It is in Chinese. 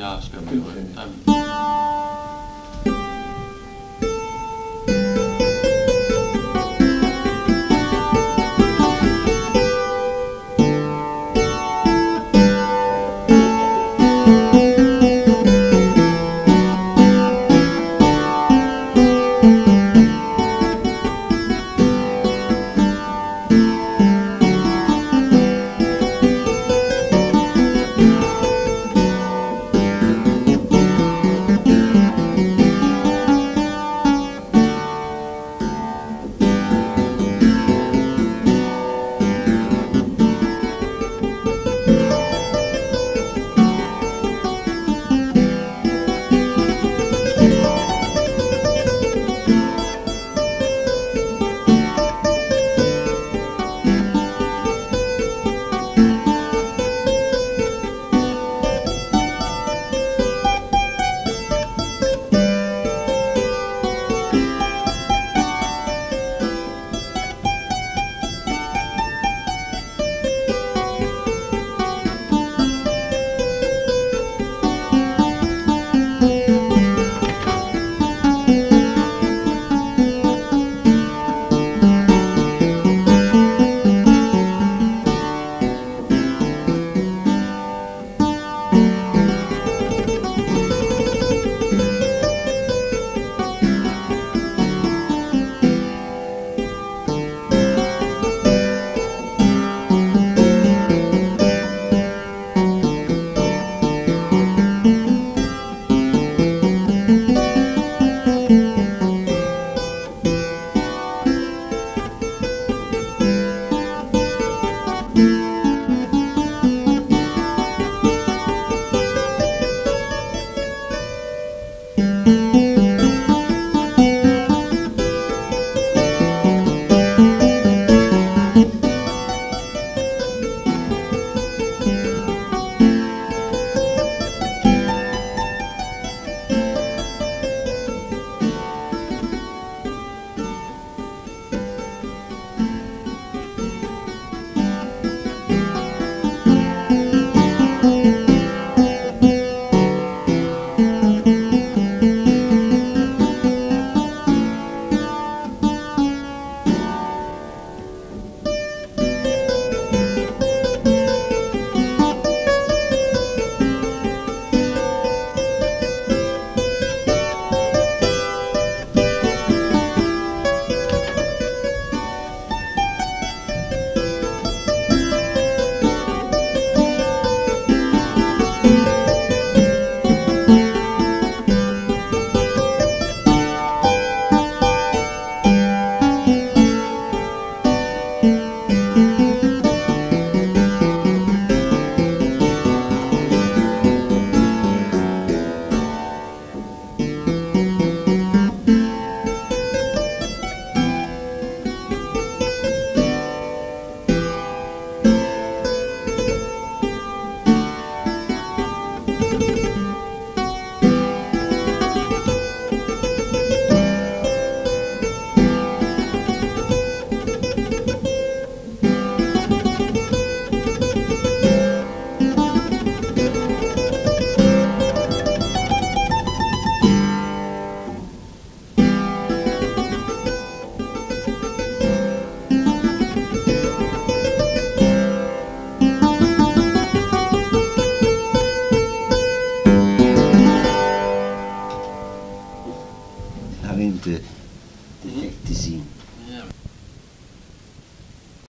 ja, ska vi te, te, te zien.